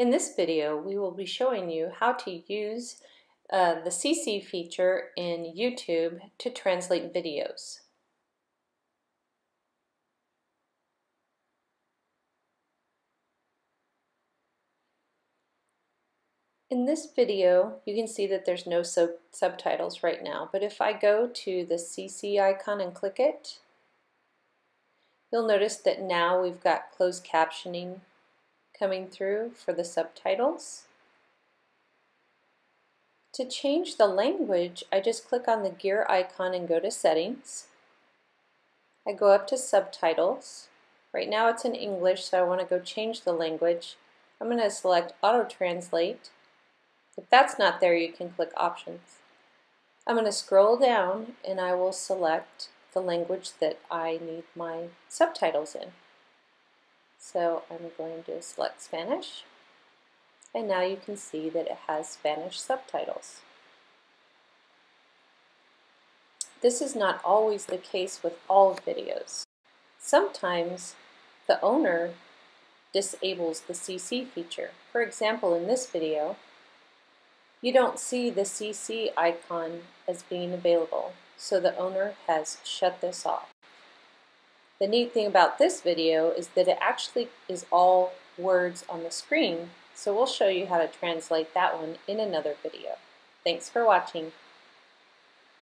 In this video, we will be showing you how to use uh, the CC feature in YouTube to translate videos. In this video, you can see that there's no sub subtitles right now, but if I go to the CC icon and click it, you'll notice that now we've got closed captioning coming through for the subtitles. To change the language, I just click on the gear icon and go to Settings. I go up to Subtitles. Right now it's in English, so I want to go change the language. I'm going to select Auto Translate if that's not there, you can click Options. I'm going to scroll down and I will select the language that I need my subtitles in. So I'm going to select Spanish and now you can see that it has Spanish subtitles. This is not always the case with all videos. Sometimes the owner disables the CC feature. For example, in this video, you don't see the CC icon as being available, so the owner has shut this off. The neat thing about this video is that it actually is all words on the screen, so we'll show you how to translate that one in another video. Thanks for watching.